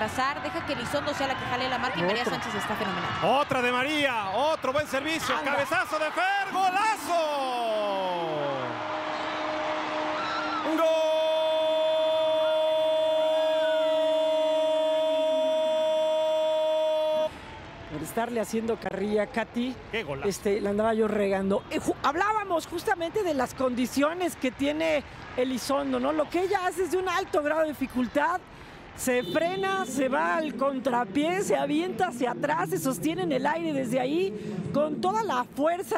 deja que Elizondo sea la que jale la marca y María. Sánchez está fenomenal. Otra de María, otro buen servicio, Anda. cabezazo de Fer, golazo. ¡Gol! Por estarle haciendo carrilla a Katy. ¡Qué! Este, la andaba yo regando. Eh, ju- hablábamos justamente de las condiciones que tiene Elizondo, ¿no? Lo que ella hace es de un alto grado de dificultad. Se frena, se va al contrapié, se avienta hacia atrás, se sostiene en el aire desde ahí con toda la fuerza.